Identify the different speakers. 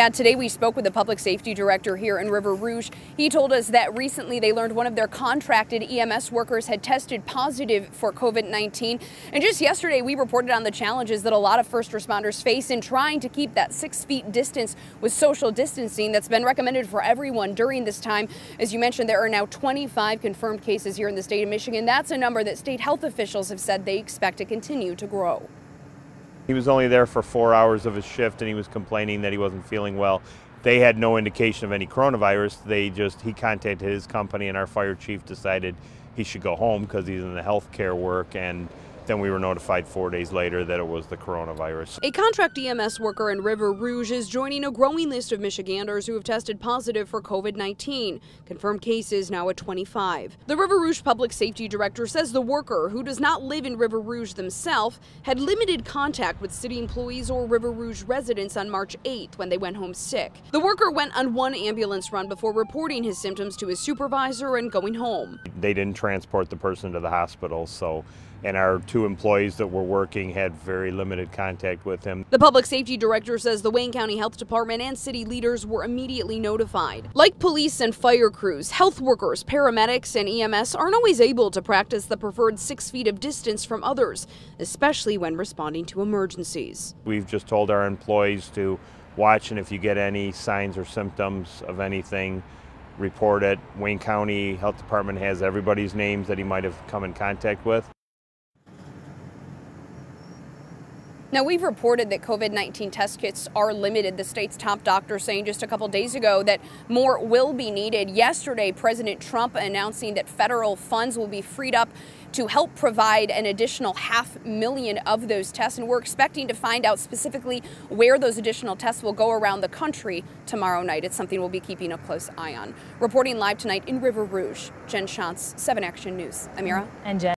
Speaker 1: Yeah, today we spoke with the public safety director here in River Rouge. He told us that recently they learned one of their contracted EMS workers had tested positive for COVID 19. And just yesterday, we reported on the challenges that a lot of first responders face in trying to keep that six feet distance with social distancing that's been recommended for everyone during this time. As you mentioned, there are now 25 confirmed cases here in the state of Michigan. That's a number that state health officials have said they expect to continue to grow.
Speaker 2: He was only there for four hours of his shift and he was complaining that he wasn't feeling well. They had no indication of any coronavirus. They just, he contacted his company and our fire chief decided he should go home because he's in the healthcare work and then we were notified four days later that it was the coronavirus.
Speaker 1: A contract EMS worker in River Rouge is joining a growing list of Michiganders who have tested positive for COVID 19. Confirmed cases now at 25. The River Rouge Public Safety Director says the worker, who does not live in River Rouge themselves, had limited contact with city employees or River Rouge residents on March 8th when they went home sick. The worker went on one ambulance run before reporting his symptoms to his supervisor and going home.
Speaker 2: They didn't transport the person to the hospital, so and our two employees that were working had very limited contact with him.
Speaker 1: The public safety director says the Wayne County Health Department and city leaders were immediately notified. Like police and fire crews, health workers, paramedics, and EMS aren't always able to practice the preferred six feet of distance from others, especially when responding to emergencies.
Speaker 2: We've just told our employees to watch, and if you get any signs or symptoms of anything, report it. Wayne County Health Department has everybody's names that he might have come in contact with.
Speaker 1: Now, we've reported that COVID 19 test kits are limited. The state's top doctor saying just a couple days ago that more will be needed. Yesterday, President Trump announcing that federal funds will be freed up to help provide an additional half million of those tests. And we're expecting to find out specifically where those additional tests will go around the country tomorrow night. It's something we'll be keeping a close eye on. Reporting live tonight in River Rouge, Jenn Schanz, 7 Action News. Amira?
Speaker 3: And Jen.